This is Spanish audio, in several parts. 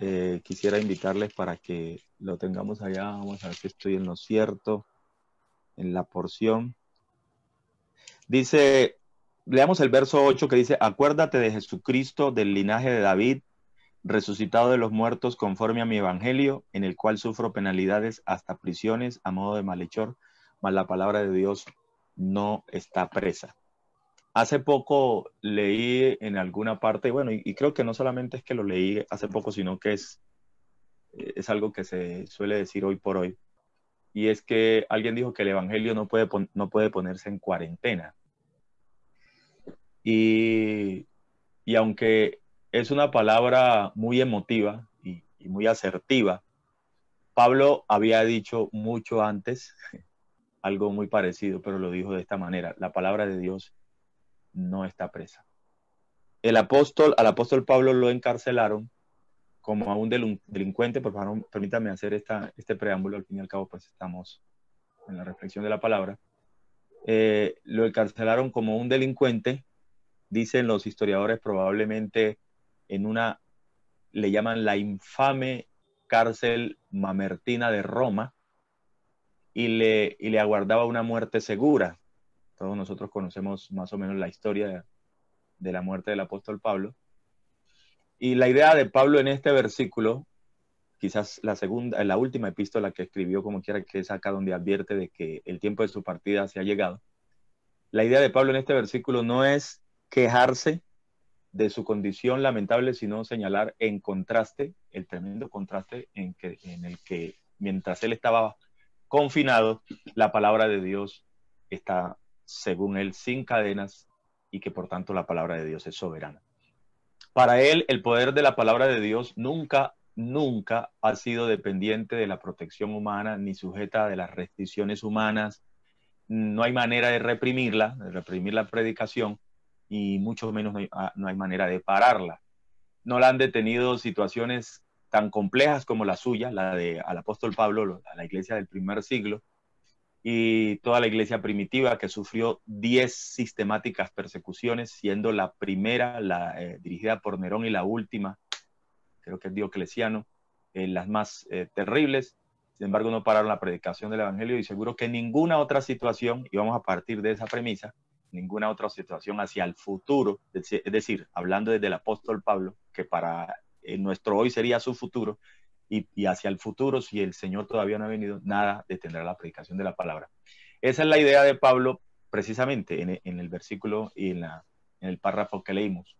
eh, quisiera invitarles para que lo tengamos allá. Vamos a ver si estoy en lo cierto, en la porción. Dice, leamos el verso 8 que dice, acuérdate de Jesucristo del linaje de David, resucitado de los muertos conforme a mi evangelio, en el cual sufro penalidades hasta prisiones a modo de malhechor, mas la palabra de Dios no está presa. Hace poco leí en alguna parte, bueno, y, creo que no solamente es que lo leí hace poco, sino que es, es algo que se suele decir hoy por hoy, y es que alguien dijo que el Evangelio no puede, no puede ponerse en cuarentena. Y, y aunque es una palabra muy emotiva y, y muy asertiva, Pablo había dicho mucho antes algo muy parecido, pero lo dijo de esta manera. La palabra de Dios no está presa. El apóstol, al apóstol Pablo lo encarcelaron como a un delincuente, por favor, permítame hacer esta, este preámbulo, al fin y al cabo, pues estamos en la reflexión de la palabra. Eh, lo encarcelaron como un delincuente, dicen los historiadores, probablemente en una, le llaman la infame cárcel mamertina de Roma, y le, y le aguardaba una muerte segura. Todos nosotros conocemos más o menos la historia de, la muerte del apóstol Pablo. Y la idea de Pablo en este versículo, quizás la segunda, la última epístola que escribió, como quiera que es acá donde advierte de que el tiempo de su partida se ha llegado. La idea de Pablo en este versículo no es quejarse de su condición lamentable, sino señalar en contraste, el tremendo contraste en, que, en el que mientras él estaba confinado, la palabra de Dios está según él, sin cadenas y que por tanto la palabra de Dios es soberana. Para él, el poder de la palabra de Dios nunca, nunca ha sido dependiente de la protección humana ni sujeta de las restricciones humanas. No hay manera de reprimirla, de reprimir la predicación y mucho menos no hay, ah, manera de pararla. No la han detenido situaciones tan complejas como la suya, la de al apóstol Pablo, a la iglesia del primer siglo, y toda la iglesia primitiva que sufrió 10 sistemáticas persecuciones, siendo la primera la, eh, dirigida por Nerón y la última, creo que es Diocleciano, eh, las más eh, terribles. Sin embargo, no pararon la predicación del Evangelio y seguro que ninguna otra situación, y vamos a partir de esa premisa, ninguna otra situación hacia el futuro, es decir, hablando desde el apóstol Pablo, que para nuestro hoy sería su futuro, y, hacia el futuro, si el Señor todavía no ha venido, nada detendrá la predicación de la palabra. Esa es la idea de Pablo precisamente en, el versículo y en, la, en el párrafo que leímos.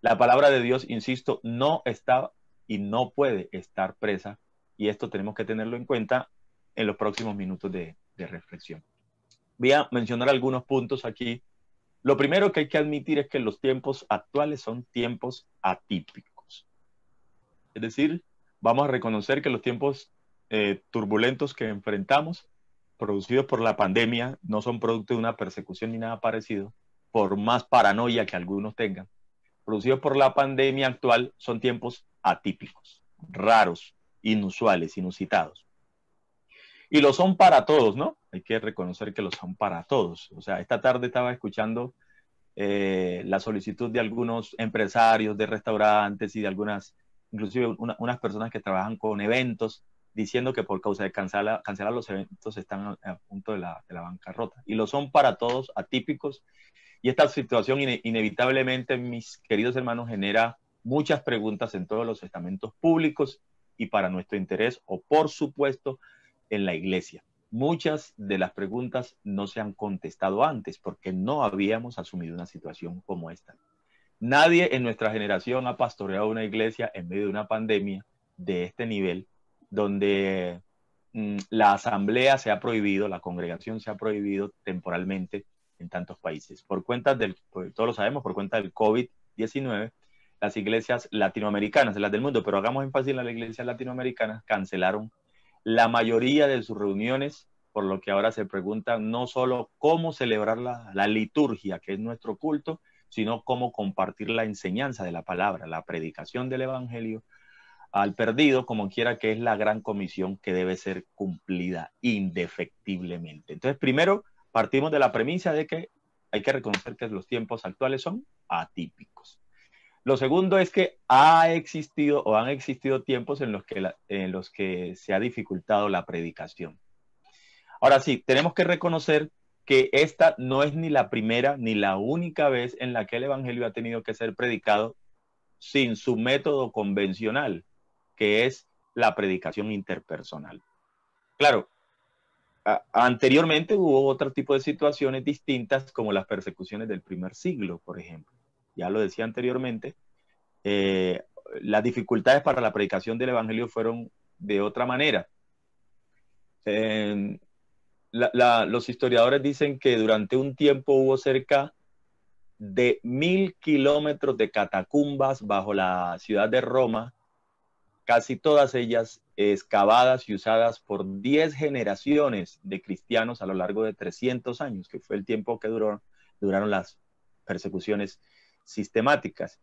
La palabra de Dios, insisto, no está y no puede estar presa y esto tenemos que tenerlo en cuenta en los próximos minutos de, de reflexión. Voy a mencionar algunos puntos aquí. Lo primero que hay que admitir es que los tiempos actuales son tiempos atípicos. Es decir, vamos a reconocer que los tiempos eh, turbulentos que enfrentamos, producidos por la pandemia, no son producto de una persecución ni nada parecido, por más paranoia que algunos tengan. Producidos por la pandemia actual son tiempos atípicos, raros, inusuales, inusitados. Y lo son para todos, ¿no? Hay que reconocer que lo son para todos. O sea, esta tarde estaba escuchando eh, la solicitud de algunos empresarios de restaurantes y de algunas inclusive unas personas que trabajan con eventos, diciendo que por causa de cancelar, cancelar los eventos están a, punto de la, de la, bancarrota. Y lo son para todos atípicos. Y esta situación inevitablemente, mis queridos hermanos, genera muchas preguntas en todos los estamentos públicos y para nuestro interés, o por supuesto, en la iglesia. Muchas de las preguntas no se han contestado antes porque no habíamos asumido una situación como esta. Nadie en nuestra generación ha pastoreado una iglesia en medio de una pandemia de este nivel, donde mm, la asamblea se ha prohibido, la congregación se ha prohibido temporalmente en tantos países. Por cuenta del, pues, todos lo sabemos, por cuenta del COVID-19, las iglesias latinoamericanas, las del mundo, pero hagamos énfasis en las iglesias latinoamericanas, cancelaron la mayoría de sus reuniones, por lo que ahora se preguntan no solo cómo celebrar la, la liturgia, que es nuestro culto, sino cómo compartir la enseñanza de la palabra, la predicación del Evangelio al perdido, como quiera que es la gran comisión que debe ser cumplida indefectiblemente. Entonces, primero, partimos de la premisa de que hay que reconocer que los tiempos actuales son atípicos. Lo segundo es que ha existido o han existido tiempos en los que, en los que se ha dificultado la predicación. Ahora sí, tenemos que reconocer que esta no es ni la primera ni la única vez en la que el Evangelio ha tenido que ser predicado sin su método convencional, que es la predicación interpersonal. Claro, anteriormente hubo otro tipo de situaciones distintas como las persecuciones del primer siglo, por ejemplo. Ya lo decía anteriormente, eh, las dificultades para la predicación del Evangelio fueron de otra manera. Los historiadores dicen que durante un tiempo hubo cerca de mil kilómetros de catacumbas bajo la ciudad de Roma, casi todas ellas excavadas y usadas por 10 generaciones de cristianos a lo largo de 300 años, que fue el tiempo que duraron las persecuciones sistemáticas.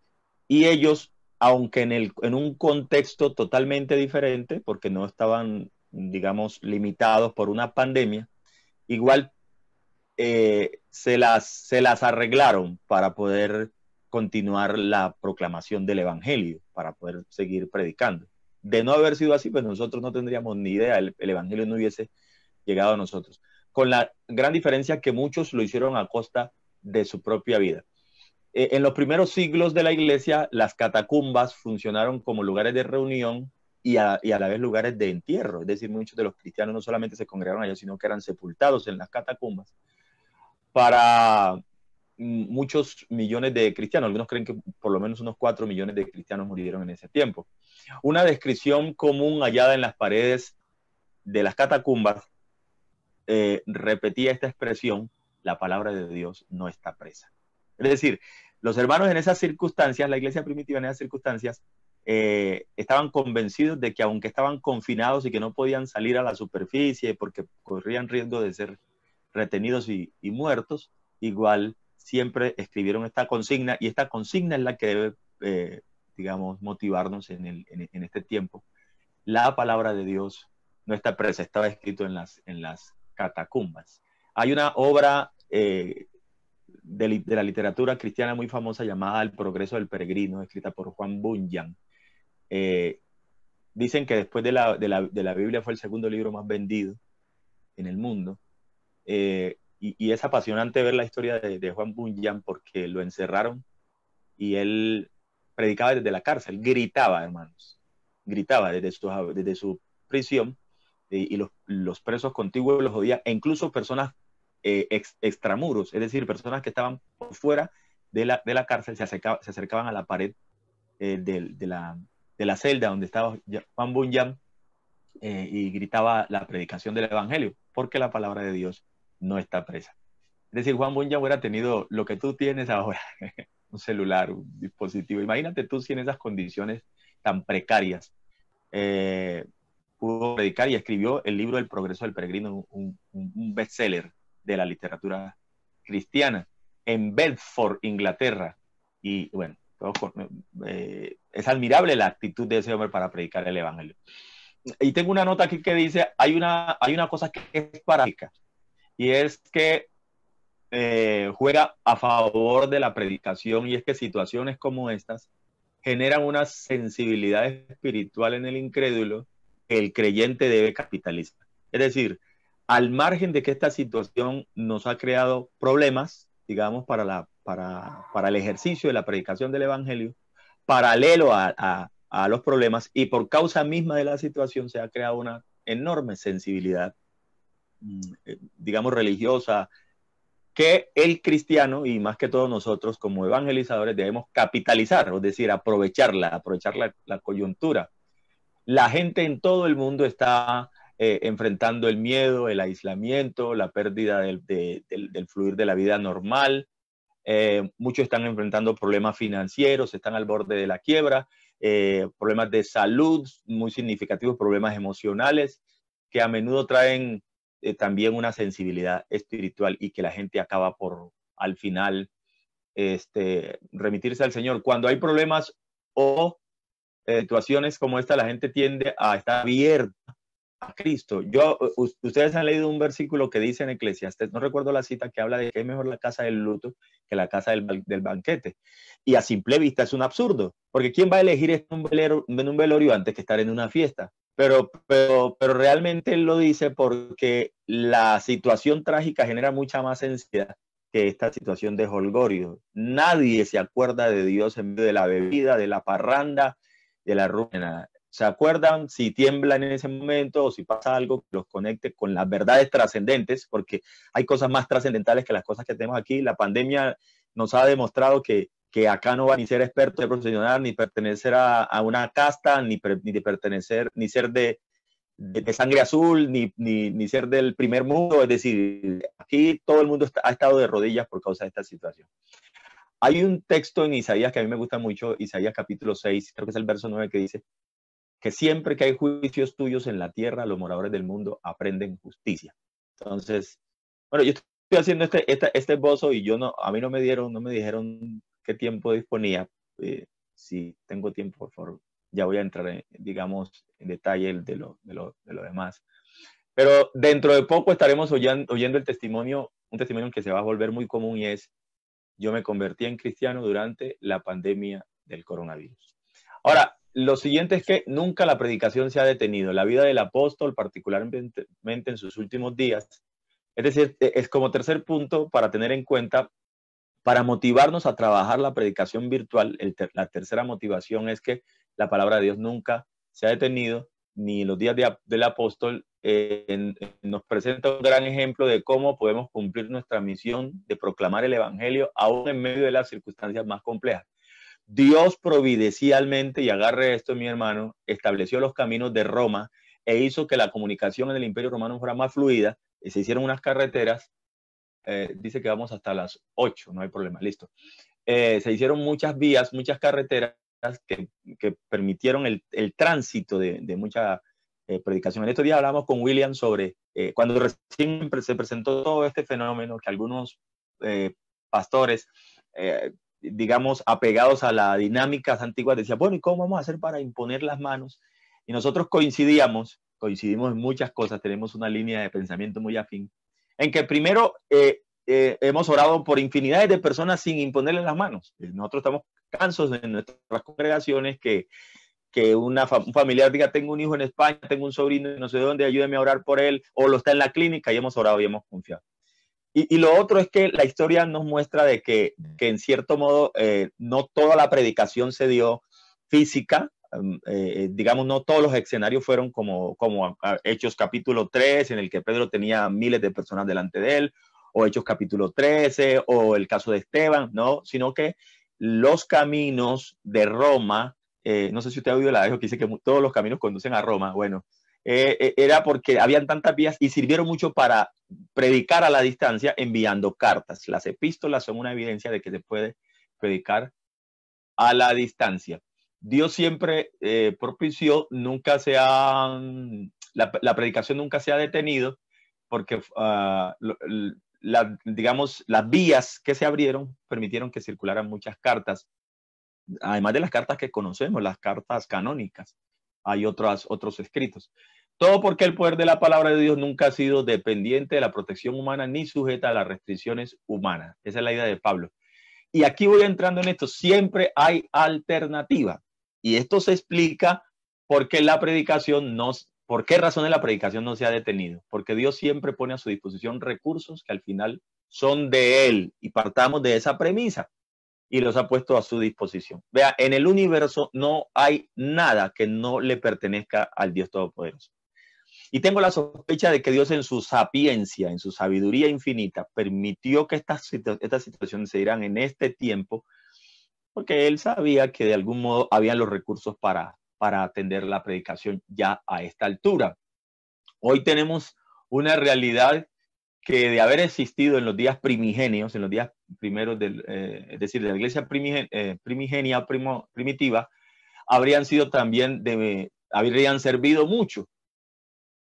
Y ellos, aunque en un contexto totalmente diferente, porque no estaban, digamos, limitados por una pandemia, igual eh, se, las, se las arreglaron para poder continuar la proclamación del Evangelio, para poder seguir predicando. De no haber sido así, pues nosotros no tendríamos ni idea, el, Evangelio no hubiese llegado a nosotros. Con la gran diferencia que muchos lo hicieron a costa de su propia vida. Eh, en los primeros siglos de la iglesia, las catacumbas funcionaron como lugares de reunión y a, la vez lugares de entierro. Es decir, muchos de los cristianos no solamente se congregaron allá, sino que eran sepultados en las catacumbas para mm, muchos millones de cristianos. Algunos creen que por lo menos unos cuatro millones de cristianos murieron en ese tiempo. Una descripción común hallada en las paredes de las catacumbas eh, repetía esta expresión, la palabra de Dios no está presa. Es decir, los hermanos en esas circunstancias, la iglesia primitiva en esas circunstancias, eh, estaban convencidos de que aunque estaban confinados y que no podían salir a la superficie porque corrían riesgo de ser retenidos y, muertos, igual siempre escribieron esta consigna y esta consigna es la que debe, eh, digamos, motivarnos en, el, en, este tiempo. La palabra de Dios no está presa, estaba escrito en las, en las catacumbas. Hay una obra eh, de, la literatura cristiana muy famosa llamada El progreso del peregrino, escrita por Juan Bunyan. Eh, dicen que después de la, de, la, de la Biblia fue el segundo libro más vendido en el mundo. Eh, y, es apasionante ver la historia de, Juan Bunyan porque lo encerraron y él predicaba desde la cárcel, gritaba, hermanos, gritaba desde su, desde su prisión y, los, presos contiguos los oían, e incluso personas eh, extramuros, es decir, personas que estaban fuera de la, de la cárcel se, se acercaban a la pared eh, de, de, la, de, la, celda donde estaba Juan Bunyan y gritaba la predicación del Evangelio, porque la palabra de Dios no está presa. Es decir, Juan Bunyan hubiera tenido lo que tú tienes ahora, un celular, un dispositivo. Imagínate tú si en esas condiciones tan precarias eh, pudo predicar y escribió el libro El progreso del peregrino, un, bestseller de la literatura cristiana en Bedford, Inglaterra. Y bueno, eh, es admirable la actitud de ese hombre para predicar el Evangelio. Y tengo una nota aquí que dice, hay una, hay una cosa que es parásica y es que eh, juega a favor de la predicación y es que situaciones como estas generan una sensibilidad espiritual en el incrédulo que el creyente debe capitalizar. Es decir, al margen de que esta situación nos ha creado problemas, digamos, para, la, para, para el ejercicio de la predicación del Evangelio, paralelo a, a, los problemas y por causa misma de la situación se ha creado una enorme sensibilidad Mm, eh, digamos, religiosa, que el cristiano y más que todos nosotros como evangelizadores debemos capitalizar, es decir, aprovecharla, aprovechar la, coyuntura. La gente en todo el mundo está eh, enfrentando el miedo, el aislamiento, la pérdida del, fluir de la vida normal. Eh, muchos están enfrentando problemas financieros, están al borde de la quiebra, problemas de salud muy significativos, problemas emocionales que a menudo traen eh, también una sensibilidad espiritual y que la gente acaba por al final este, remitirse al Señor. Cuando hay problemas o eh, situaciones como esta, la gente tiende a estar abierta a Cristo. Yo, ustedes han leído un versículo que dice en Eclesiastes, no recuerdo la cita que habla de que es mejor la casa del luto que la casa del, del banquete. Y a simple vista es un absurdo, porque ¿quién va a elegir en un, un velorio antes que estar en una fiesta? Pero, pero, pero realmente él lo dice porque la situación trágica genera mucha más ansiedad que esta situación de holgorio. Nadie se acuerda de Dios en medio de la bebida, de la parranda, de la ruina se acuerdan si tiemblan en ese momento o si pasa algo que los conecte con las verdades trascendentes, porque hay cosas más trascendentales que las cosas que tenemos aquí. La pandemia nos ha demostrado que, que acá no va ni ser experto de profesional, ni pertenecer a, una casta, ni, ni, pertenecer, ni ser de, de, sangre azul, ni, ni, ni, ser del primer mundo. Es decir, aquí todo el mundo ha estado de rodillas por causa de esta situación. Hay un texto en Isaías que a mí me gusta mucho, Isaías capítulo 6, creo que es el verso 9, que dice, que siempre que hay juicios tuyos en la tierra, los moradores del mundo aprenden justicia. Entonces, bueno, yo estoy haciendo este, este, este esbozo y yo no, a mí no me dieron, no me dijeron qué tiempo disponía. Eh, si tengo tiempo, por favor, ya voy a entrar, en, digamos, en detalle de lo, de, lo, de lo demás. Pero dentro de poco estaremos oyendo, oyendo el testimonio, un testimonio que se va a volver muy común y es, yo me convertí en cristiano durante la pandemia del coronavirus. Ahora, lo siguiente es que nunca la predicación se ha detenido. La vida del apóstol, particularmente en sus últimos días, es decir, e, es como tercer punto para tener en cuenta, para motivarnos a trabajar la predicación virtual, la tercera motivación es que la palabra de Dios nunca se ha detenido, ni los días del apóstol eh, nos presenta un gran ejemplo de cómo podemos cumplir nuestra misión de proclamar el Evangelio aún en medio de las circunstancias más complejas. Dios providencialmente, y agarre esto mi hermano, estableció los caminos de Roma e hizo que la comunicación en el Imperio Romano fuera más fluida. Y se hicieron unas carreteras, eh, dice que vamos hasta las 8, no hay problema, listo. Eh, se hicieron muchas vías, muchas carreteras que, permitieron el, tránsito de, mucha eh, predicación. En estos días hablamos con William sobre cuando recién se presentó todo este fenómeno que algunos pastores digamos, apegados a las dinámicas antiguas, decía, bueno, ¿y cómo vamos a hacer para imponer las manos? Y nosotros coincidíamos, coincidimos en muchas cosas, tenemos una línea de pensamiento muy afín, en que primero eh, eh, hemos orado por infinidades de personas sin imponerles las manos. Eh, nosotros estamos cansos en nuestras congregaciones que, que una un familiar diga, tengo un hijo en España, tengo un sobrino, no sé dónde, ayúdeme a orar por él, o lo está en la clínica y hemos orado y hemos confiado. Y, lo otro es que la historia nos muestra de que, que en cierto modo eh, no toda la predicación se dio física, mm, eh, digamos, no todos los escenarios fueron como, como Hechos capítulo 3, en el que Pedro tenía miles de personas delante de él, o Hechos capítulo 13, o el caso de Esteban, ¿no? Sino que los caminos de Roma, eh, no sé si usted ha oído la que dice que todos los caminos conducen a Roma, bueno, eh, eh, era porque habían tantas vías y sirvieron mucho para predicar a la distancia enviando cartas. Las epístolas son una evidencia de que se puede predicar a la distancia. Dios siempre eh, propició, nunca se ha, la, predicación nunca se ha detenido porque, ah, digamos, las vías que se abrieron permitieron que circularan muchas cartas, además de las cartas que conocemos, las cartas canónicas. Hay otros, otros escritos. Todo porque el poder de la palabra de Dios nunca ha sido dependiente de la protección humana ni sujeta a las restricciones humanas. Esa es la idea de Pablo. Y aquí voy entrando en esto. Siempre hay alternativa. Y esto se explica por qué la predicación no, por qué razones la predicación no se ha detenido. Porque Dios siempre pone a su disposición recursos que al final son de Él. Y partamos de esa premisa y los ha puesto a su disposición. Vea, en el universo no hay nada que no le pertenezca al Dios Todopoderoso. Y tengo la sospecha de que Dios en su sapiencia, en su sabiduría infinita, permitió que estas, estas situaciones se dieran en este tiempo, porque Él sabía que de algún modo habían los recursos para, para atender la predicación ya a esta altura. Hoy tenemos una realidad que de haber existido en los días primigenios, en los días primeros, del, eh, es decir, de la iglesia eh, primigenia, primitiva, habrían sido también, habrían servido mucho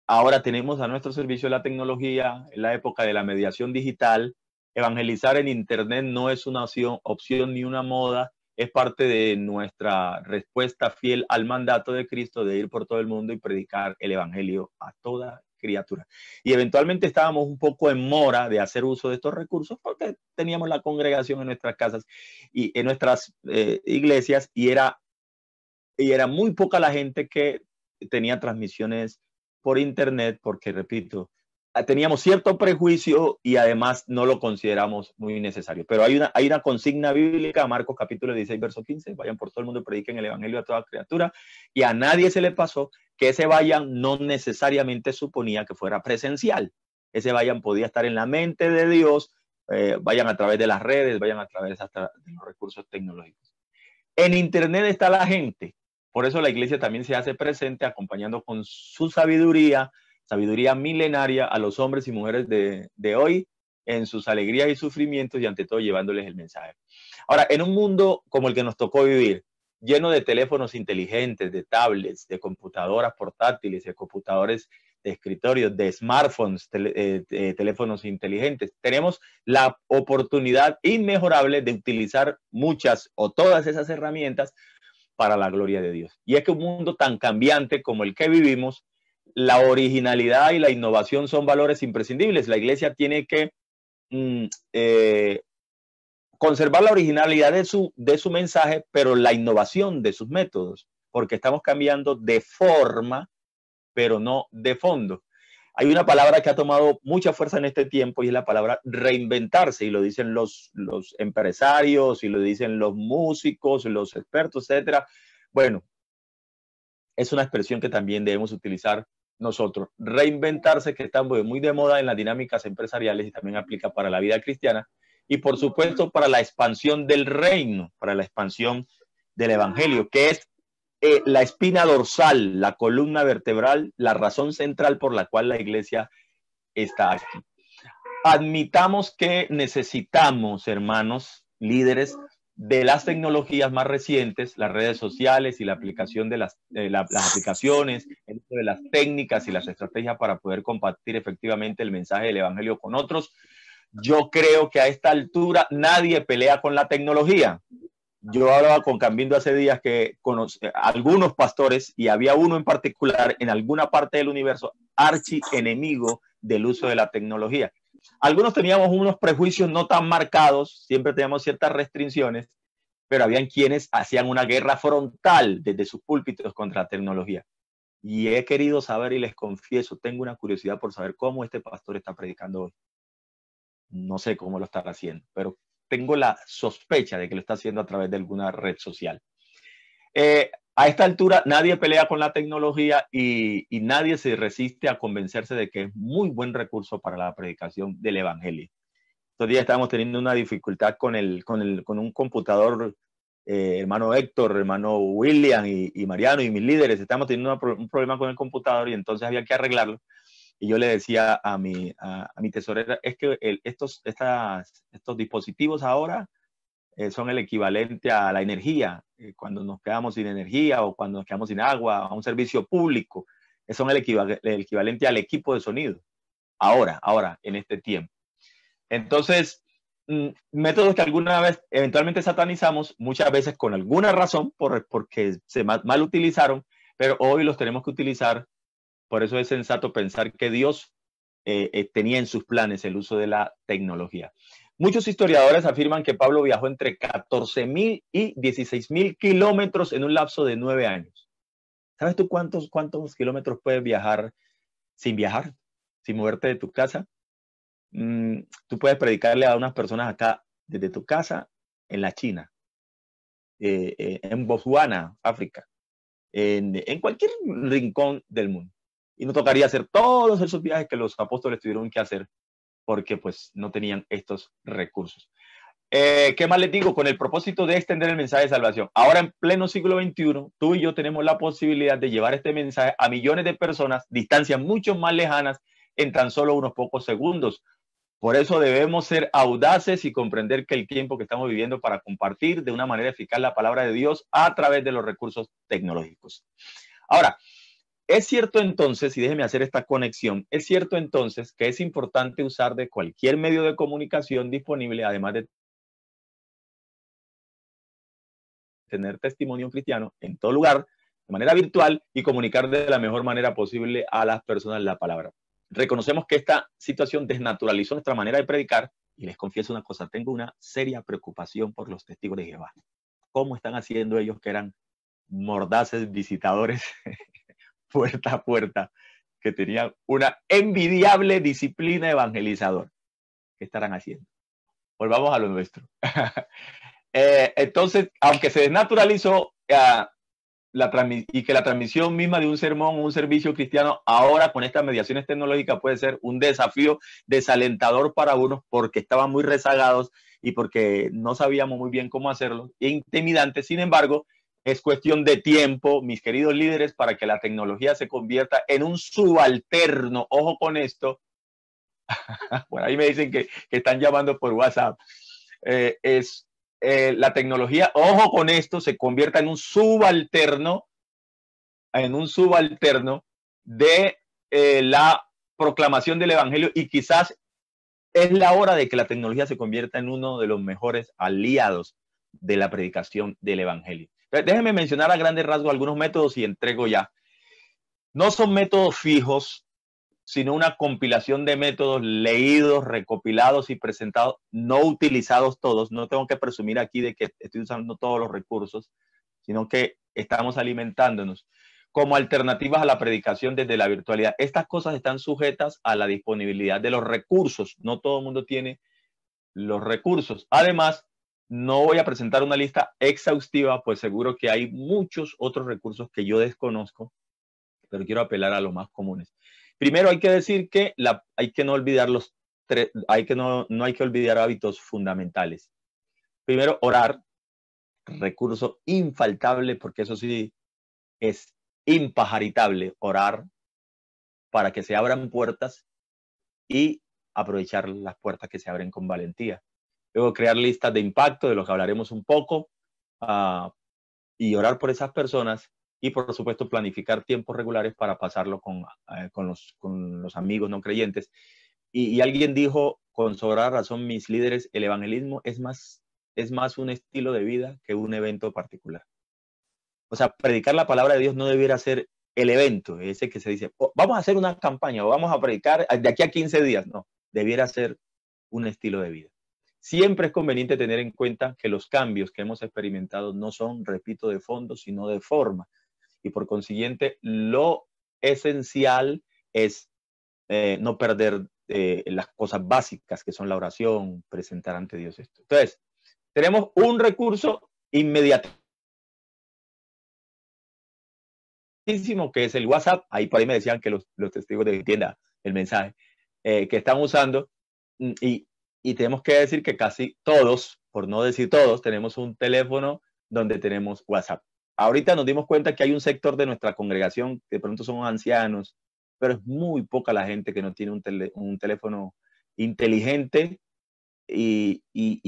Ahora tenemos a nuestro servicio la tecnología, en la época de la mediación digital. Evangelizar en Internet no es una opción, ni una moda, es parte de nuestra respuesta fiel al mandato de Cristo de ir por todo el mundo y predicar el Evangelio a toda criatura. Y eventualmente estábamos un poco en mora de hacer uso de estos recursos porque teníamos la congregación en nuestras casas y en nuestras eh, iglesias y era, y era muy poca la gente que tenía transmisiones por internet porque, repito, teníamos cierto prejuicio y además no lo consideramos muy necesario. Pero hay una, hay una consigna bíblica, Marcos capítulo 16, verso 15, vayan por todo el mundo y prediquen el Evangelio a toda criatura, y a nadie se le pasó que ese vayan no necesariamente suponía que fuera presencial. Ese vayan podía estar en la mente de Dios, eh, vayan a través de las redes, vayan a través hasta de los recursos tecnológicos. En Internet está la gente, por eso la iglesia también se hace presente acompañando con su sabiduría, sabiduría milenaria a los hombres y mujeres de, hoy en sus alegrías y sufrimientos y ante todo llevándoles el mensaje. Ahora, en un mundo como el que nos tocó vivir, lleno de teléfonos inteligentes, de tablets, de computadoras portátiles, de computadores de escritorio, de smartphones, eh, de teléfonos inteligentes. Tenemos la oportunidad inmejorable de utilizar muchas o todas esas herramientas para la gloria de Dios. Y es que un mundo tan cambiante como el que vivimos la originalidad y la innovación son valores imprescindibles. La iglesia tiene que mm, eh, conservar la originalidad de su, de su mensaje, pero la innovación de sus métodos, porque estamos cambiando de forma, pero no de fondo. Hay una palabra que ha tomado mucha fuerza en este tiempo y es la palabra reinventarse, y lo dicen los, los empresarios, y lo dicen los músicos, los expertos, etcétera. Bueno, es una expresión que también debemos utilizar nosotros. Reinventarse, que está muy de moda en las dinámicas empresariales y también aplica para la vida cristiana. Y por supuesto para la expansión del reino, para la expansión del evangelio, que es eh, la espina dorsal, la columna vertebral, la razón central por la cual la iglesia está aquí. Admitamos que necesitamos, hermanos, líderes, de las tecnologías más recientes, las redes sociales y la aplicación de las, las aplicaciones, de las técnicas y las estrategias para poder compartir efectivamente el mensaje del Evangelio con otros. Yo creo que a esta altura nadie pelea con la tecnología. Yo hablaba con Cambindo hace días que con algunos pastores, y había uno en particular en alguna parte del universo, archi enemigo del uso de la tecnología. Algunos teníamos unos prejuicios no tan marcados, siempre teníamos ciertas restricciones, pero habían quienes hacían una guerra frontal desde sus púlpitos contra la tecnología. Y he querido saber y les confieso, tengo una curiosidad por saber cómo este pastor está predicando hoy. No sé cómo lo estará haciendo, pero tengo la sospecha de que lo está haciendo a través de alguna red social. Eh, a esta altura nadie pelea con la tecnología y, nadie se resiste a convencerse de que es muy buen recurso para la predicación del Evangelio. Estos días estábamos teniendo una dificultad con, el, con, el, con un computador, eh, hermano Héctor, hermano William y, Mariano y mis líderes, estamos teniendo un problema con el computador y entonces había que arreglarlo. Y yo le decía a mi, a, mi tesorera, es que estos, estos dispositivos ahora eh, son el equivalente a la energía, eh, cuando nos quedamos sin energía o cuando nos quedamos sin agua, a un servicio público, eh, son el, equivalente al equipo de sonido. Ahora, ahora, en este tiempo. Entonces, mm, métodos que alguna vez eventualmente satanizamos, muchas veces con alguna razón, por, porque se mal, mal utilizaron, pero hoy los tenemos que utilizar. Por eso es sensato pensar que Dios tenía en sus planes el uso de la tecnología. Muchos historiadores afirman que Pablo viajó entre 14.000 y 16.000 kilómetros en un lapso de nueve años. ¿Sabes tú cuántos, cuántos kilómetros puedes viajar sin viajar, sin moverte de tu casa? Mm, tú puedes predicarle a unas personas acá desde tu casa en la China, eh, eh, en Botswana, África, en cualquier rincón del mundo. Y no tocaría hacer todos esos viajes que los apóstoles tuvieron que hacer porque pues no tenían estos recursos. Eh, ¿Qué más les digo? Con el propósito de extender el mensaje de salvación. Ahora en pleno siglo XXI, tú y yo tenemos la posibilidad de llevar este mensaje a millones de personas, distancias mucho más lejanas, en tan solo unos pocos segundos. Por eso debemos ser audaces y comprender que el tiempo que estamos viviendo para compartir de una manera eficaz la palabra de Dios a través de los recursos tecnológicos. Ahora, es cierto entonces, y déjeme hacer esta conexión, es cierto entonces que es importante usar de cualquier medio de comunicación disponible, además de tener testimonio cristiano en todo lugar, de manera virtual y comunicar de la mejor manera posible a las personas la palabra. Reconocemos que esta situación desnaturalizó nuestra manera de predicar y les confieso una cosa, tengo una seria preocupación por los testigos de Jehová. ¿Cómo están haciendo ellos que eran mordaces visitadores puerta a puerta, que tenían una envidiable disciplina evangelizador? ¿Qué estarán haciendo? Volvamos a lo nuestro. Eh, entonces, aunque se desnaturalizó eh, la y que la transmisión misma de un sermón un servicio cristiano ahora con estas mediaciones tecnológicas puede ser un desafío desalentador para unos porque estaban muy rezagados y porque no sabíamos muy bien cómo hacerlo, e intimidante. Sin embargo, es cuestión de tiempo, mis queridos líderes, para que la tecnología se convierta en un subalterno. Ojo con esto, por ahí me dicen que, están llamando por WhatsApp, eh, es eh, la tecnología, ojo con esto, se convierta en un subalterno, en un subalterno de eh, la proclamación del Evangelio y quizás es la hora de que la tecnología se convierta en uno de los mejores aliados de la predicación del Evangelio. Déjenme mencionar a grandes rasgos algunos métodos y entrego ya. No son métodos fijos, sino una compilación de métodos leídos, recopilados y presentados, no utilizados todos. No tengo que presumir aquí de que estoy usando todos los recursos, sino que estamos alimentándonos como alternativas a la predicación desde la virtualidad. Estas cosas están sujetas a la disponibilidad de los recursos. No todo el mundo tiene los recursos. Además, no voy a presentar una lista exhaustiva, pues seguro que hay muchos otros recursos que yo desconozco, pero quiero apelar a los más comunes. Primero hay que decir que hay que no olvidar los hay que no, no hay que olvidar hábitos fundamentales. Primero, orar, recurso infaltable, porque eso sí es impajaritable, orar para que se abran puertas y aprovechar las puertas que se abren con valentía. Luego, crear listas de impacto, de lo que hablaremos un poco, uh, y orar por esas personas y por supuesto planificar tiempos regulares para pasarlo con, eh, con, los, con los, amigos no creyentes. Y, alguien dijo con sobrada razón, mis líderes, el evangelismo es más, es más un estilo de vida que un evento particular. O sea, predicar la palabra de Dios no debiera ser el evento, ese que se dice, oh, vamos a hacer una campaña o vamos a predicar de aquí a 15 días. No, debiera ser un estilo de vida. Siempre es conveniente tener en cuenta que los cambios que hemos experimentado no son, repito, de fondo, sino de forma y por consiguiente lo esencial es eh, no perder eh, las cosas básicas que son la oración, presentar ante Dios esto. Entonces, tenemos un recurso inmediato que es el WhatsApp. Ahí por ahí me decían que los, testigos de tienda el mensaje eh, que están usando mm, y, y tenemos que decir que casi todos, por no decir todos, tenemos un teléfono donde tenemos WhatsApp ahorita nos dimos cuenta que hay un sector de nuestra congregación que de pronto somos ancianos, pero es muy poca la gente que no tiene un, teléfono inteligente y,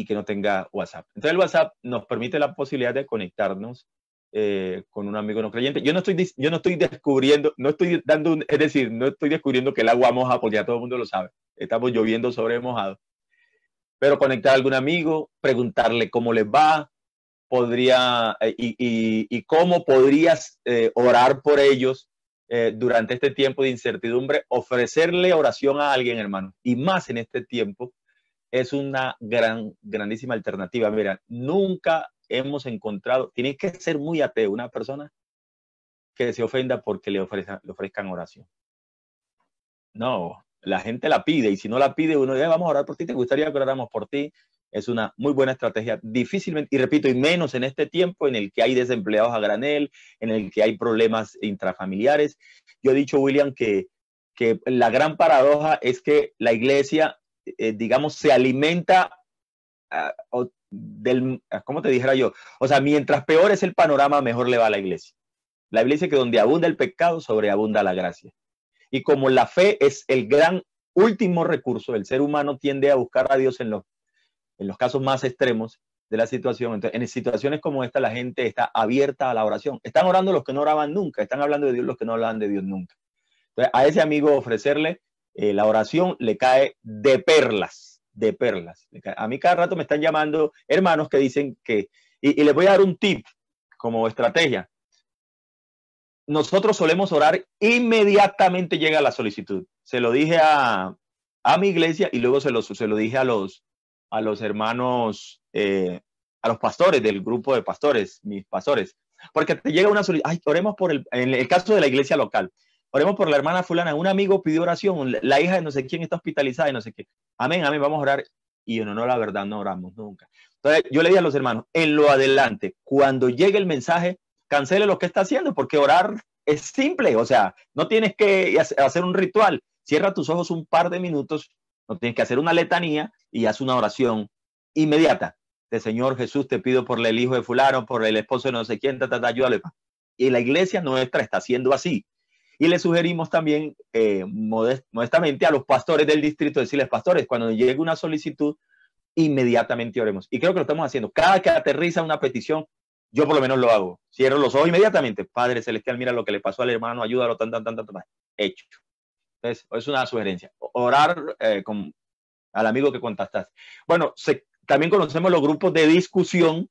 que no tenga WhatsApp. Entonces el WhatsApp nos permite la posibilidad de conectarnos eh, con un amigo no creyente. Yo no estoy, yo no estoy descubriendo, no estoy dando, es decir, no estoy descubriendo que el agua moja porque ya todo el mundo lo sabe. Estamos lloviendo sobre mojado. Pero conectar a algún amigo, preguntarle cómo les va, podría eh, y, cómo podrías eh, orar por ellos eh, durante este tiempo de incertidumbre, ofrecerle oración a alguien, hermano, y más en este tiempo, es una gran, grandísima alternativa. Mira, nunca hemos encontrado, tiene que ser muy ateo una persona que se ofenda porque le, le ofrezcan oración. No, la gente la pide y si no la pide, uno dice, vamos a orar por ti, te gustaría que oráramos por ti, es una muy buena estrategia. Difícilmente, y repito, y menos en este tiempo en el que hay desempleados a granel, en el que hay problemas intrafamiliares. Yo he dicho, William, que, que la gran paradoja es que la iglesia, eh, digamos, se alimenta uh, del, ah, ¿cómo te dijera yo? O sea, mientras peor es el panorama, mejor le va a la iglesia. La iglesia que donde abunda el pecado, sobreabunda la gracia. Y como la fe es el gran último recurso, el ser humano tiende a buscar a Dios en los en los casos más extremos de la situación. Entonces, en situaciones como esta, la gente está abierta a la oración. Están orando los que no oraban nunca, están hablando de Dios los que no hablaban de Dios nunca. Entonces, a ese amigo ofrecerle eh, la oración le cae de perlas, de perlas. A mí cada rato me están llamando hermanos que dicen que, y, les voy a dar un tip, como estrategia. Nosotros solemos orar, inmediatamente llega la solicitud. Se lo dije a, a mi iglesia y luego se lo, se lo dije a los, a los hermanos, eh, a los pastores del grupo de pastores, mis pastores. Porque te llega una solicitud, ay, oremos por el, en el caso de la iglesia local, oremos por la hermana fulana, un amigo pidió oración, la hija de no sé quién está hospitalizada y no sé qué. Amén, amén, vamos a orar. Y yo no, no, la verdad, no oramos nunca. Entonces yo le dije a los hermanos, en lo adelante, cuando llegue el mensaje, cancele lo que está haciendo, porque orar es simple, o sea, no tienes que hacer un ritual. Cierra tus ojos un par de minutos, no tienes que hacer una letanía y haz una oración inmediata. De Señor Jesús, te pido por el hijo de fulano, por el esposo de no sé quién, ta, ta, ayúdale. Y la iglesia nuestra está haciendo así. Y le sugerimos también eh, modestamente a los pastores del distrito decirles, pastores, cuando llegue una solicitud, inmediatamente oremos. Y creo que lo estamos haciendo. Cada que aterriza una petición, yo por lo menos lo hago. Cierro los ojos inmediatamente. Padre Celestial, mira lo que le pasó al hermano, ayúdalo, tan, tan, tan, tan, tan. Hecho. Entonces, es una sugerencia. Orar eh, con, al amigo que contactaste. Bueno, también conocemos los grupos de discusión,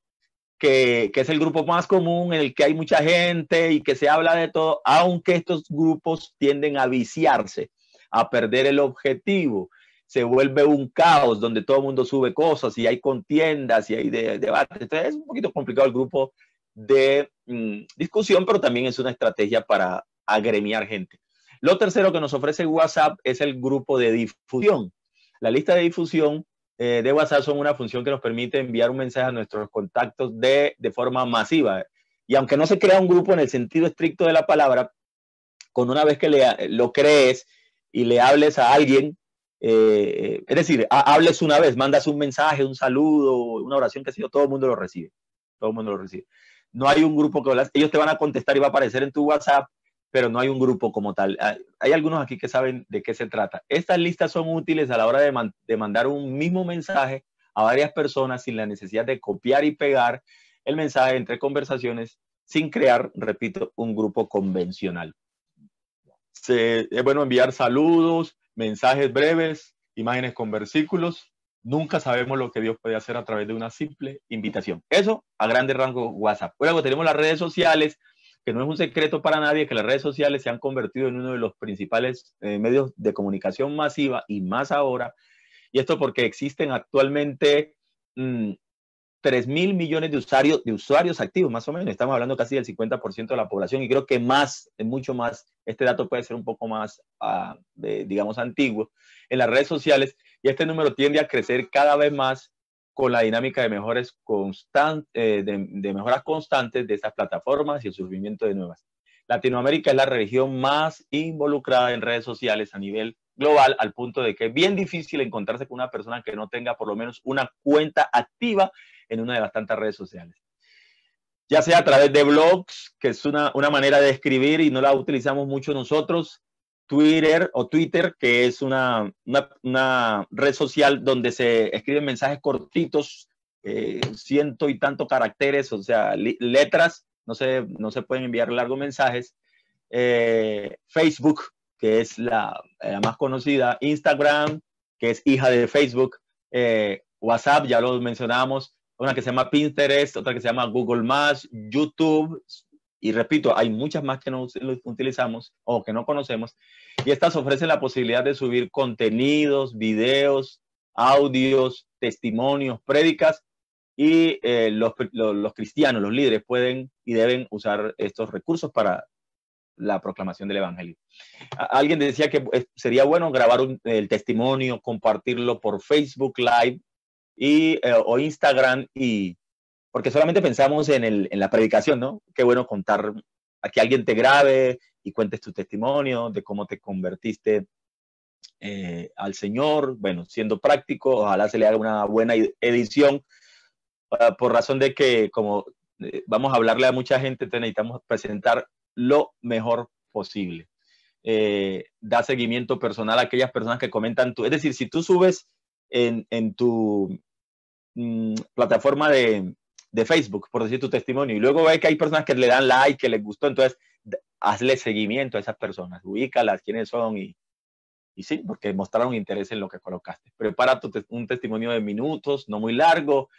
que, que, es el grupo más común en el que hay mucha gente y que se habla de todo, aunque estos grupos tienden a viciarse, a perder el objetivo se vuelve un caos donde todo el mundo sube cosas y hay contiendas y hay debates. Entonces es un poquito complicado el grupo de mm, discusión, pero también es una estrategia para agremiar gente. Lo tercero que nos ofrece WhatsApp es el grupo de difusión. La lista de difusión eh, de WhatsApp son una función que nos permite enviar un mensaje a nuestros contactos de, de forma masiva. Y aunque no se crea un grupo en el sentido estricto de la palabra, con una vez que lo crees y le hables a alguien, eh, es decir, hables una vez, mandas un mensaje, un saludo, una oración que ha sido, todo el mundo lo recibe. Todo el mundo lo recibe. No hay un grupo que ellos te van a contestar y va a aparecer en tu WhatsApp, pero no hay un grupo como tal. Ah, hay algunos aquí que saben de qué se trata. Estas listas son útiles a la hora de, de mandar un mismo mensaje a varias personas sin la necesidad de copiar y pegar el mensaje entre conversaciones sin crear, repito, un grupo convencional. es bueno enviar saludos, mensajes breves, imágenes con versículos. Nunca sabemos lo que Dios puede hacer a través de una simple invitación. Eso a grande rango WhatsApp. Luego tenemos las redes sociales, que no es un secreto para nadie que las redes sociales se han convertido en uno de los principales eh, medios de comunicación masiva y más ahora. Y esto porque existen actualmente mm, 3 mil millones de usuarios, de usuarios activos, más o menos. Estamos hablando casi del 50% de la población y creo que más, mucho más, este dato puede ser un poco más, uh, de, digamos, antiguo en las redes sociales y este número tiende a crecer cada vez más con la dinámica de, mejores constant, eh, de, de mejoras constantes de estas plataformas y el surgimiento de nuevas. Latinoamérica es la región más involucrada en redes sociales a nivel global, al punto de que es bien difícil encontrarse con una persona que no tenga por lo menos una cuenta activa en una de las tantas redes sociales. Ya sea a través de blogs, que es una, una manera de escribir y no la utilizamos mucho nosotros, Twitter o Twitter, que es una, una, red social donde se escriben mensajes cortitos, eh, ciento y tanto caracteres, o sea, letras, no se, no se pueden enviar largos mensajes. Eh, Facebook, que es la, la, más conocida, Instagram, que es hija de Facebook, eh, WhatsApp, ya lo mencionamos, una que se llama Pinterest, otra que se llama Google Maps, YouTube, y repito, hay muchas más que no utilizamos o que no conocemos, y estas ofrecen la posibilidad de subir contenidos, videos, audios, testimonios, prédicas, y eh, los, los, cristianos, los líderes pueden y deben usar estos recursos para la proclamación del Evangelio. Alguien decía que eh, sería bueno grabar el testimonio, compartirlo por Facebook Live y, eh, o Instagram y porque solamente pensamos en, la predicación, ¿no? Qué bueno contar a que alguien te grabe y cuentes tu testimonio de cómo te convertiste eh, al Señor, bueno, siendo práctico, ojalá se le haga una buena edición, uh, por razón de que como eh, vamos a hablarle a mucha gente, te necesitamos presentar lo mejor posible. Da seguimiento personal a aquellas personas que comentan tu, es decir, si tú subes en, en tu mmm, plataforma de, de, Facebook, por decir tu testimonio, y luego ve que hay personas que le dan like, que les gustó, entonces hazle seguimiento a esas personas, ubícalas, quiénes son y, y sí, porque mostraron interés en lo que colocaste. Prepara tu te un testimonio de minutos, no muy largo,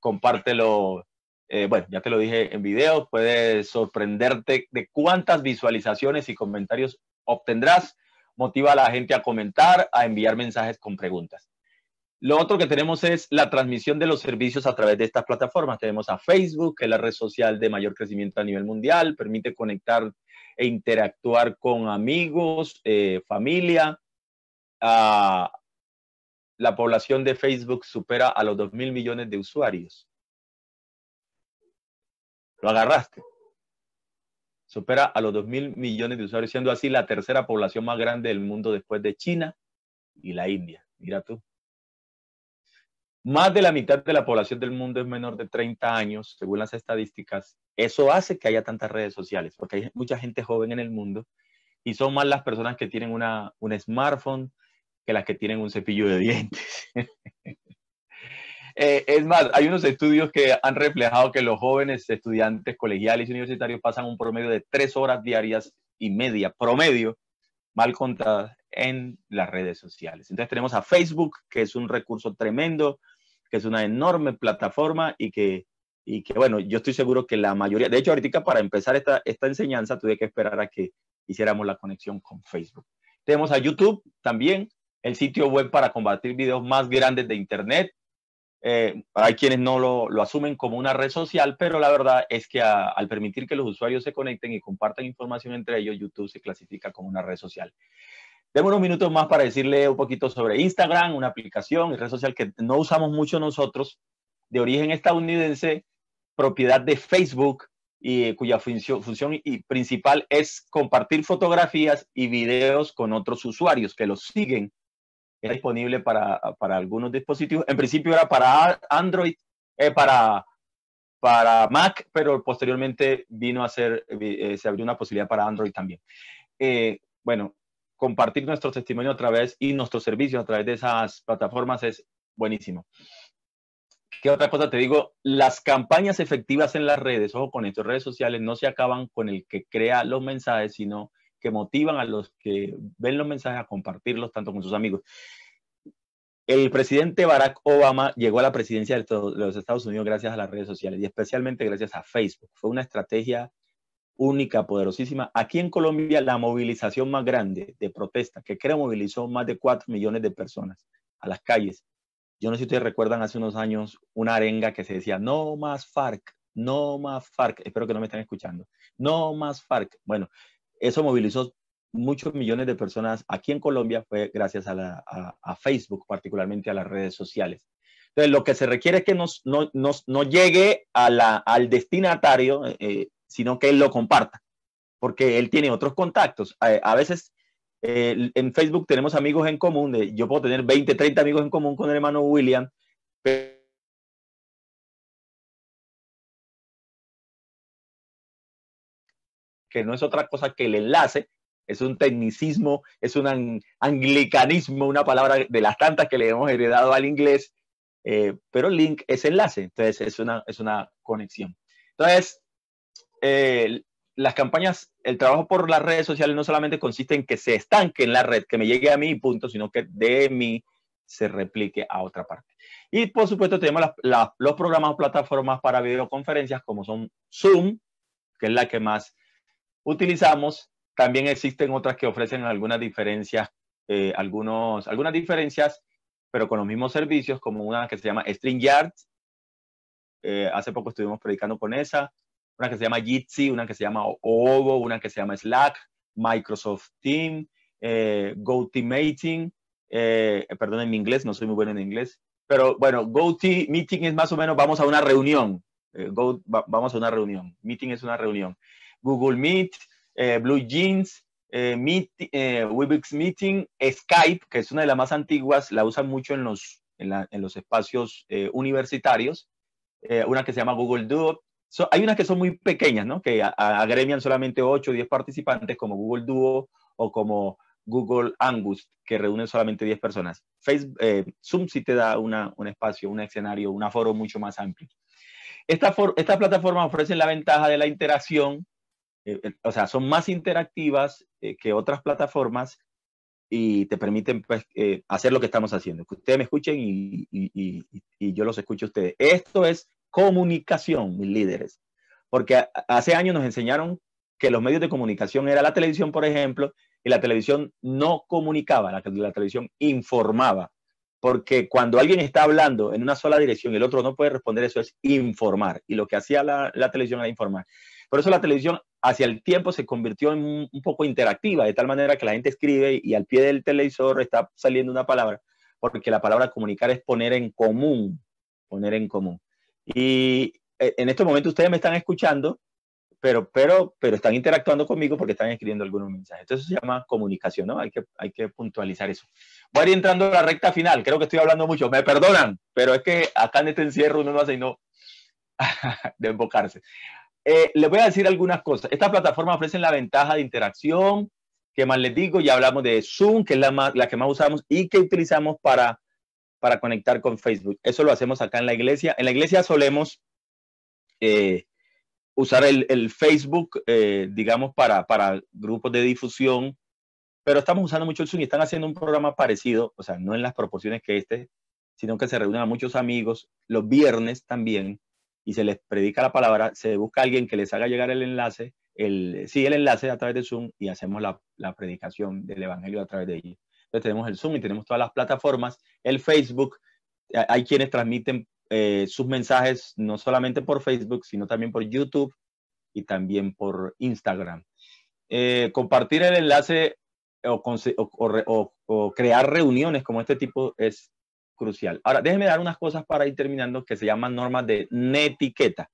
compártelo eh, bueno, ya te lo dije en video, puedes sorprenderte de cuántas visualizaciones y comentarios obtendrás. Motiva a la gente a comentar, a enviar mensajes con preguntas. Lo otro que tenemos es la transmisión de los servicios a través de estas plataformas. Tenemos a Facebook, que es la red social de mayor crecimiento a nivel mundial, permite conectar e interactuar con amigos, eh, familia. Ah, la población de Facebook supera a los 2 mil millones de usuarios. Lo agarraste. Supera a los 2 mil millones de usuarios, siendo así la tercera población más grande del mundo después de China y la India. Mira tú. Más de la mitad de la población del mundo es menor de 30 años, según las estadísticas. Eso hace que haya tantas redes sociales, porque hay mucha gente joven en el mundo y son más las personas que tienen una, un smartphone que las que tienen un cepillo de dientes. Eh, es más, hay unos estudios que han reflejado que los jóvenes estudiantes colegiales y universitarios pasan un promedio de tres horas diarias y media, promedio, mal contadas, en las redes sociales. Entonces tenemos a Facebook, que es un recurso tremendo, que es una enorme plataforma y que, y que bueno, yo estoy seguro que la mayoría, de hecho ahorita para empezar esta, esta enseñanza tuve que esperar a que hiciéramos la conexión con Facebook. Tenemos a YouTube también, el sitio web para combatir videos más grandes de Internet, eh, hay quienes no lo, asumen como una red social, pero la verdad es que al permitir que los usuarios se conecten y compartan información entre ellos, YouTube se clasifica como una red social. Demos unos minutos más para decirle un poquito sobre Instagram, una aplicación y red social que no usamos mucho nosotros, de origen estadounidense, propiedad de Facebook y cuya función, función y principal es compartir fotografías y videos con otros usuarios que los siguen era disponible para, para algunos dispositivos. En principio era para Android, eh, para, para Mac, pero posteriormente vino a ser, eh, se abrió una posibilidad para Android también. Eh, bueno, compartir nuestro testimonio a través y nuestros servicios a través de esas plataformas es buenísimo. ¿Qué otra cosa te digo? Las campañas efectivas en las redes, ojo con esto, redes sociales no se acaban con el que crea los mensajes, sino que motivan a los que ven los mensajes a compartirlos tanto con sus amigos. El presidente Barack Obama llegó a la presidencia de los Estados Unidos gracias a las redes sociales y especialmente gracias a Facebook. Fue una estrategia única, poderosísima. Aquí en Colombia, la movilización más grande de protesta, que creo movilizó más de 4 millones de personas a las calles. Yo no sé si ustedes recuerdan hace unos años una arenga que se decía, no más FARC, no más FARC. Espero que no me estén escuchando. No más FARC. Bueno, eso movilizó muchos millones de personas aquí en Colombia, fue gracias a, Facebook, particularmente a las redes sociales. Entonces, lo que se requiere es que nos, no, no llegue a la, al destinatario, eh, sino que él lo comparta, porque él tiene otros contactos. A, veces eh, en Facebook tenemos amigos en común, yo puedo tener 20, 30 amigos en común con el hermano William, pero que no es otra cosa que el enlace, es un tecnicismo, es un anglicanismo, una palabra de las tantas que le hemos heredado al inglés, eh, pero link es enlace, entonces es una, es una conexión. Entonces, eh, las campañas, el trabajo por las redes sociales no solamente consiste en que se estanque en la red, que me llegue a mí punto, sino que de mí se replique a otra parte. Y por supuesto tenemos los programas o plataformas para videoconferencias como son Zoom, que es la que más utilizamos. También existen otras que ofrecen algunas diferencias, eh, algunos, algunas diferencias, pero con los mismos servicios, como una que se llama StreamYard. Eh, hace poco estuvimos predicando con esa. Una que se llama Jitsi, una que se llama Ovo, una que se llama Slack, Microsoft Team, eh, GoTeamMeeting. Eh, perdón en mi inglés, no soy muy bueno en inglés. Pero bueno, GoTeamMeeting es más o menos, vamos a una reunión. vamos a una reunión. Meeting es una reunión. Google Meet, eh, Blue Jeans, eh, Meet, eh, Webex Meeting, Skype, que es una de las más antiguas, la usan mucho en los, en, los espacios universitarios, una que se llama Google Duo. Hay unas que son muy pequeñas, ¿no? Que agremian solamente 8 o 10 participantes, como Google Duo o como Google Angus, que reúnen solamente 10 personas. Facebook, Zoom sí te da una, un espacio, un escenario, un aforo mucho más amplio. Esta, esta plataforma ofrece la ventaja de la interacción eh, eh, o sea, son más interactivas eh, que otras plataformas y te permiten pues, hacer lo que estamos haciendo, que ustedes me escuchen y, y, yo los escucho a ustedes. Esto es comunicación, mis líderes. Porque hace años nos enseñaron que los medios de comunicación era la televisión, por ejemplo, y la televisión no comunicaba, la, la televisión informaba. Porque cuando alguien está hablando en una sola dirección y el otro no puede responder, eso es informar. Y lo que hacía la, la televisión era informar. Por eso la televisión hacia el tiempo se convirtió en un, poco interactiva, de tal manera que la gente escribe y al pie del televisor está saliendo una palabra, porque la palabra comunicar es poner en común, poner en común. Y eh, en estos momentos ustedes me están escuchando, pero, pero, pero están interactuando conmigo porque están escribiendo algunos mensajes. Entonces se llama comunicación, ¿no? Hay que, hay que puntualizar eso. Voy a ir entrando a la recta final. Creo que estoy hablando mucho. Me perdonan, pero es que acá en este encierro uno no hace y no de enfocarse. Eh, les voy a decir algunas cosas. Estas plataformas ofrecen la ventaja de interacción, que más les digo, ya hablamos de Zoom, que es la, más, la que más usamos y que utilizamos para, para conectar con Facebook. Eso lo hacemos acá en la iglesia. En la iglesia solemos eh, usar el, Facebook, eh, digamos, para, grupos de difusión, pero estamos usando mucho el Zoom y están haciendo un programa parecido, o sea, no en las proporciones que este, sino que se reúnen a muchos amigos los viernes también y se les predica la palabra, se busca alguien que les haga llegar el enlace, el, sí, el enlace a través de Zoom y hacemos la, la predicación del Evangelio a través de allí. Entonces tenemos el Zoom y tenemos todas las plataformas, el Facebook, hay quienes transmiten eh, sus mensajes no solamente por Facebook, sino también por YouTube y también por Instagram. Eh, compartir el enlace o, o, o, crear reuniones como este tipo es crucial. Ahora, déjenme dar unas cosas para ir terminando que se llaman normas de netiqueta.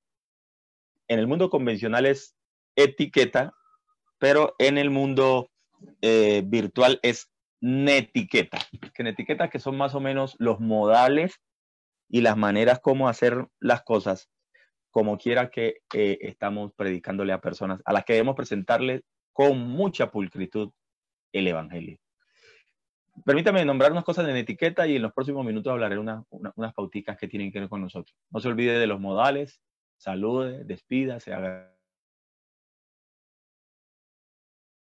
En el mundo convencional es etiqueta, pero en el mundo eh, virtual es netiqueta. Que netiqueta que son más o menos los modales y las maneras como hacer las cosas, como quiera que eh, estamos predicándole a personas a las que debemos presentarle con mucha pulcritud el Evangelio. Permítame nombrar unas cosas en etiqueta y en los próximos minutos hablaré una, una, unas pauticas que tienen que ver con nosotros. No se olvide de los modales, salude, despida, se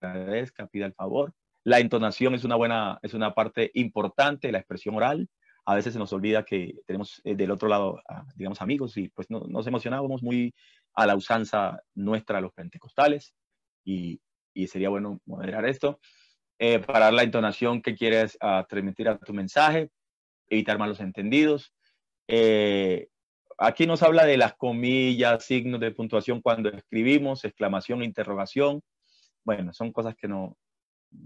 agradezca, pida el favor. La entonación es una buena, es una parte importante, la expresión oral a veces se nos olvida que tenemos eh, del otro lado, digamos, amigos y pues no, nos emocionábamos muy a la usanza nuestra, los pentecostales, y, sería bueno moderar esto. Eh, parar la entonación que quieres uh, transmitir a tu mensaje, evitar malos entendidos. Eh, aquí nos habla de las comillas, signos de puntuación cuando escribimos, exclamación, interrogación. Bueno, son cosas que no,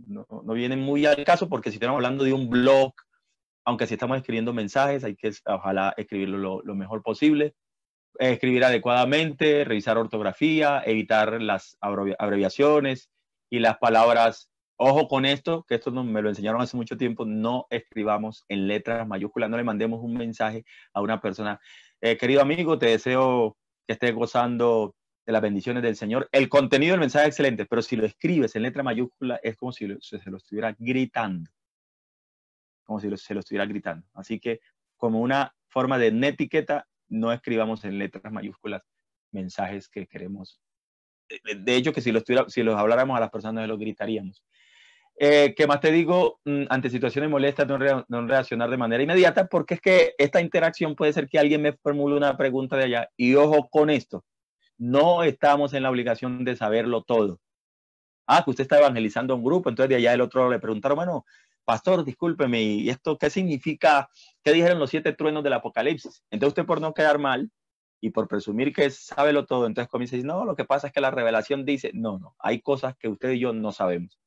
no, no vienen muy al caso porque si estamos hablando de un blog, aunque si estamos escribiendo mensajes, hay que ojalá escribirlo lo, mejor posible. Escribir adecuadamente, revisar ortografía, evitar las abreviaciones y las palabras. Ojo con esto, que esto no, me lo enseñaron hace mucho tiempo, no escribamos en letras mayúsculas, no le mandemos un mensaje a una persona. Eh, querido amigo, te deseo que estés gozando de las bendiciones del Señor. El contenido del mensaje es excelente, pero si lo escribes en letra mayúscula es como si se lo estuviera gritando como si se lo estuviera gritando. Así que como una forma de netiqueta, no escribamos en letras mayúsculas mensajes que queremos. De hecho, que si, lo si los habláramos a las personas, los gritaríamos. Eh, ¿Qué más te digo? Mm, ante situaciones molestas, no, reaccionar de manera inmediata, porque es que esta interacción puede ser que alguien me formule una pregunta de allá. Y ojo con esto, no estamos en la obligación de saberlo todo. Ah, que usted está evangelizando a un grupo, entonces de allá el otro le preguntaron, bueno, pastor, discúlpeme, ¿y esto qué significa? ¿Qué dijeron los siete truenos del Apocalipsis? Entonces usted por no quedar mal y por presumir que sabe lo todo, entonces comienza a decir, no, lo que pasa es que la revelación dice, no, no, hay cosas que usted y yo no sabemos.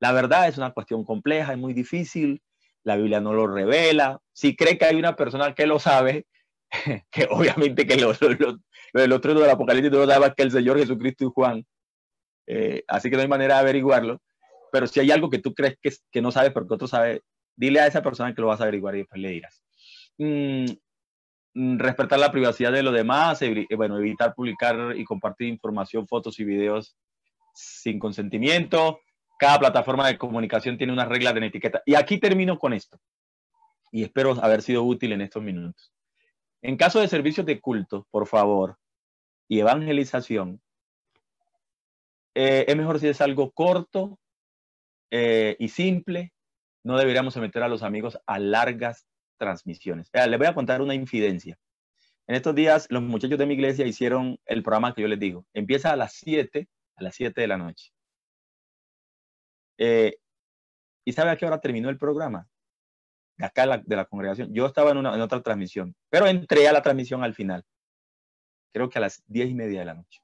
La verdad es una cuestión compleja, es muy difícil, la Biblia no lo revela. Si cree que hay una persona que lo sabe, que obviamente que lo, lo, lo, lo de los truenos del Apocalipsis no lo sabe que el Señor Jesucristo y Juan. Eh, así que no hay manera de averiguarlo pero si hay algo que tú crees que, que no sabes porque otro sabe, dile a esa persona que lo vas a averiguar y después le dirás. Mm, mm respetar la privacidad de los demás, ev bueno, evitar publicar y compartir información, fotos y videos sin consentimiento. Cada plataforma de comunicación tiene unas reglas de etiqueta. Y aquí termino con esto. Y espero haber sido útil en estos minutos. En caso de servicios de culto, por favor, y evangelización, eh, es mejor si es algo corto, eh, y simple, no deberíamos someter a los amigos a largas transmisiones. le voy a contar una infidencia. En estos días, los muchachos de mi iglesia hicieron el programa que yo les digo. Empieza a las 7, a las 7 de la noche. Eh, ¿Y sabe a qué hora terminó el programa? De acá de la, congregación. Yo estaba en, una, en otra transmisión, pero entré a la transmisión al final. Creo que a las 10 y media de la noche.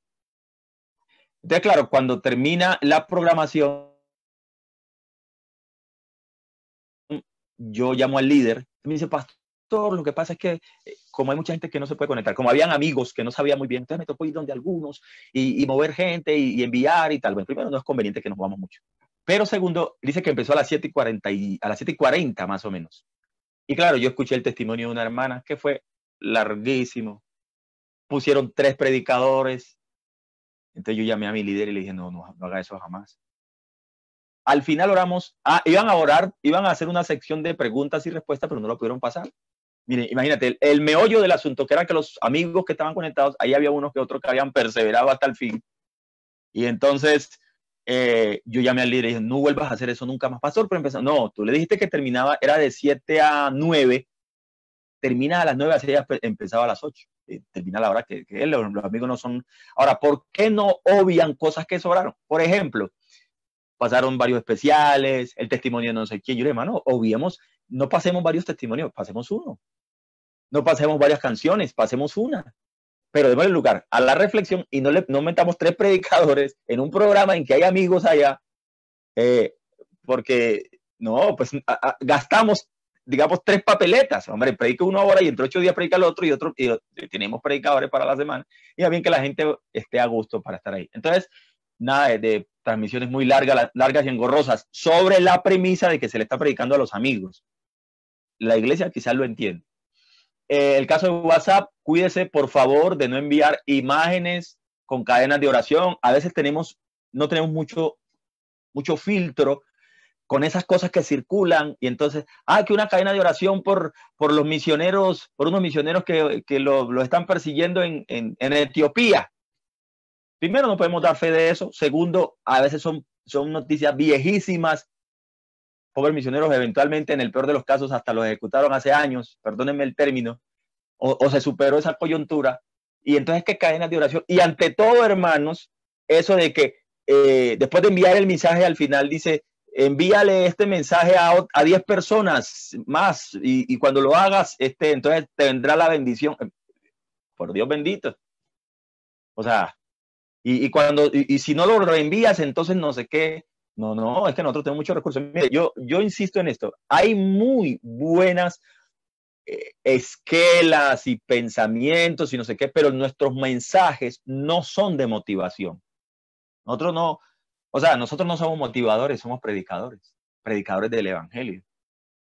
Entonces, claro, cuando termina la programación, yo llamo al líder, me dice, pastor, lo que pasa es que eh, como hay mucha gente que no se puede conectar, como habían amigos que no sabían muy bien, entonces me tocó ir donde algunos y, mover gente y, enviar y tal. Bueno, primero, no es conveniente que nos movamos mucho. Pero segundo, dice que empezó a las 7 y 40, y, a las 7 y 40 más o menos. Y claro, yo escuché el testimonio de una hermana que fue larguísimo. Pusieron tres predicadores, entonces yo llamé a mi líder y le dije, no, no, no haga eso jamás. Al final oramos, ah, iban a orar, iban a hacer una sección de preguntas y respuestas, pero no lo pudieron pasar. Miren, imagínate, el, meollo del asunto, que era que los amigos que estaban conectados, ahí había unos que otros que habían perseverado hasta el fin. Y entonces eh, yo llamé al líder y dije, no vuelvas a hacer eso nunca más. Pastor, pero empezó, no, tú le dijiste que terminaba, era de 7 a 9, termina a las 9, así ya empezaba a las 8. Eh, termina la hora que, los, amigos no son. Ahora, ¿por qué no obvian cosas que sobraron? Por ejemplo, pasaron varios especiales, el testimonio de no sé quién. Yo le hermano, obviemos, no pasemos varios testimonios, pasemos uno. No pasemos varias canciones, pasemos una. Pero démosle lugar a la reflexión y no, le, no metamos tres predicadores en un programa en que hay amigos allá, eh, porque no, pues gastamos digamos, tres papeletas. Hombre, predica uno ahora y entre ocho días predica el otro y otro, y, tenemos predicadores para la semana. Y es bien que la gente esté a gusto para estar ahí. Entonces, nada de, transmisiones muy largas, largas y engorrosas, sobre la premisa de que se le está predicando a los amigos. La iglesia quizás lo entiende. Eh, el caso de WhatsApp, cuídese por favor de no enviar imágenes con cadenas de oración. A veces tenemos, no tenemos mucho, mucho filtro con esas cosas que circulan y entonces, ah, que una cadena de oración por, por los misioneros, por unos misioneros que, que lo, lo, están persiguiendo en, en, en, Etiopía. Primero, no podemos dar fe de eso. Segundo, a veces son, son noticias viejísimas. Pobres misioneros, eventualmente, en el peor de los casos, hasta los ejecutaron hace años, perdónenme el término, o, se superó esa coyuntura. Y entonces, ¿qué cadenas de oración? Y ante todo, hermanos, eso de que eh, después de enviar el mensaje al final dice, envíale este mensaje a, a 10 personas más y, cuando lo hagas, este, entonces tendrá la bendición. Por Dios bendito. O sea, y, cuando, y, si no lo reenvías, entonces no sé qué. No, no, es que nosotros tenemos muchos recursos. Mire, yo, yo insisto en esto. Hay muy buenas eh, esquelas y pensamientos y no sé qué, pero nuestros mensajes no son de motivación. Nosotros no, o sea, nosotros no somos motivadores, somos predicadores, predicadores del Evangelio.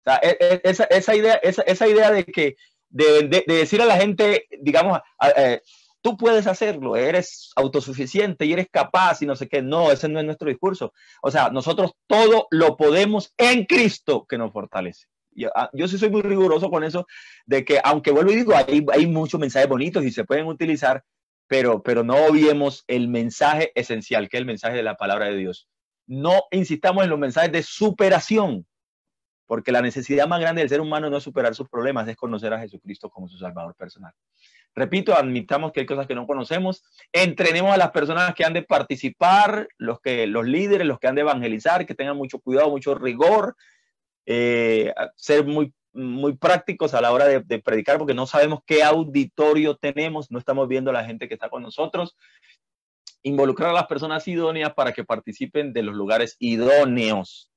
O sea, e, e, esa, idea, esa, esa, idea de que, de, de, de, decir a la gente, digamos, eh, tú puedes hacerlo, eres autosuficiente y eres capaz y no sé qué. No, ese no es nuestro discurso. O sea, nosotros todo lo podemos en Cristo que nos fortalece. Yo, ah, yo sí soy muy riguroso con eso, de que aunque vuelvo y digo, hay, hay muchos mensajes bonitos y se pueden utilizar, pero, pero no obviemos el mensaje esencial, que es el mensaje de la palabra de Dios. No insistamos en los mensajes de superación, porque la necesidad más grande del ser humano no es superar sus problemas, es conocer a Jesucristo como su Salvador personal. Repito, admitamos que hay cosas que no conocemos, entrenemos a las personas que han de participar, los, que, los líderes, los que han de evangelizar, que tengan mucho cuidado, mucho rigor, eh, ser muy muy prácticos a la hora de, predicar porque no sabemos qué auditorio tenemos, no estamos viendo a la gente que está con nosotros. Involucrar a las personas idóneas para que participen de los lugares idóneos.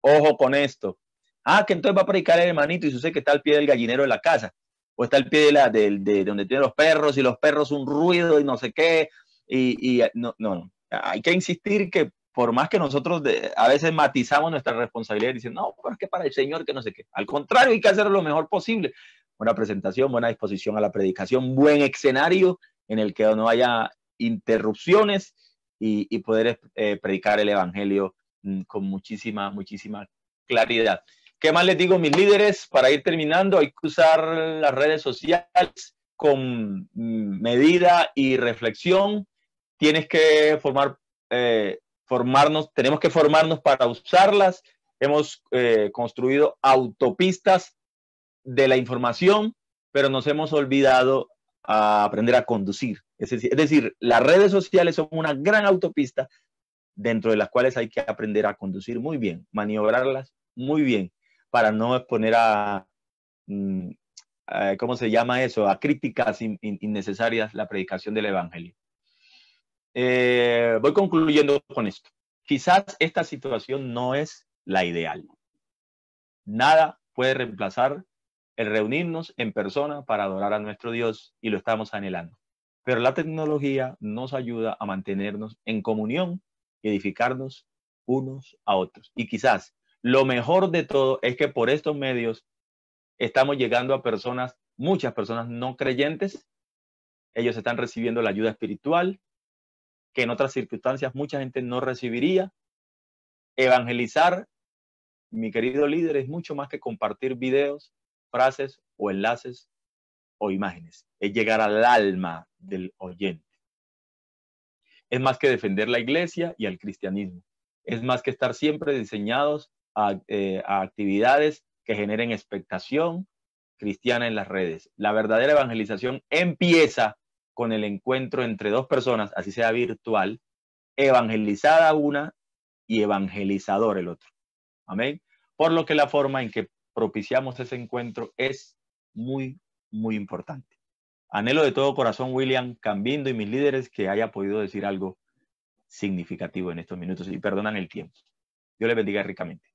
Ojo con esto. Ah, que entonces va a predicar el hermanito y sucede que está al pie del gallinero de la casa o está al pie de, la, de, de donde tienen los perros y los perros un ruido y no sé qué. Y, y no, no, no. Hay que insistir que por más que nosotros a veces matizamos nuestra responsabilidad y dicen, no, pero es que para el Señor que no sé qué. Al contrario, hay que hacer lo mejor posible. Buena presentación, buena disposición a la predicación, buen escenario en el que no haya interrupciones y, poder eh, predicar el Evangelio mm, con muchísima, muchísima claridad. ¿Qué más les digo, mis líderes? Para ir terminando, hay que usar las redes sociales con mm, medida y reflexión. Tienes que formar eh, formarnos, tenemos que formarnos para usarlas. Hemos eh, construido autopistas de la información, pero nos hemos olvidado a aprender a conducir. Es decir, es decir, las redes sociales son una gran autopista dentro de las cuales hay que aprender a conducir muy bien, maniobrarlas muy bien, para no exponer a, mm, ¿cómo se llama eso?, a críticas innecesarias la predicación del Evangelio. Eh, voy concluyendo con esto. Quizás esta situación no es la ideal. Nada puede reemplazar el reunirnos en persona para adorar a nuestro Dios y lo estamos anhelando. Pero la tecnología nos ayuda a mantenernos en comunión y edificarnos unos a otros. Y quizás lo mejor de todo es que por estos medios estamos llegando a personas, muchas personas no creyentes. Ellos están recibiendo la ayuda espiritual que en otras circunstancias mucha gente no recibiría. Evangelizar, mi querido líder, es mucho más que compartir videos, frases o enlaces o imágenes. Es llegar al alma del oyente es más que defender la iglesia y al cristianismo. Es más que estar siempre diseñados eh, a, actividades que generen expectación cristiana en las redes. La verdadera evangelización empieza con el encuentro entre dos personas, así sea virtual, evangelizada una y evangelizador el otro. Amén. Por lo que la forma en que propiciamos ese encuentro es muy, muy importante. Anhelo de todo corazón, William Cambindo y mis líderes, que haya podido decir algo significativo en estos minutos y perdonan el tiempo. Dios les bendiga ricamente.